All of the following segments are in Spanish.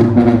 gente!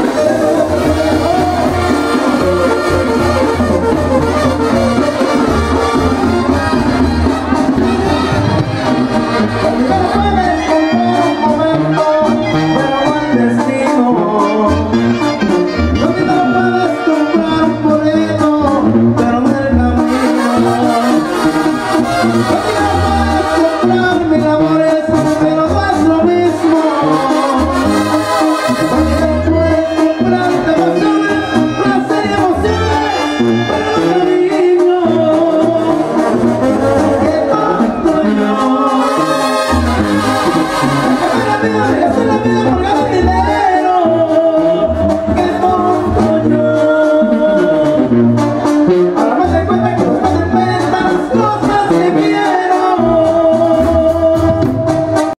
Thank you.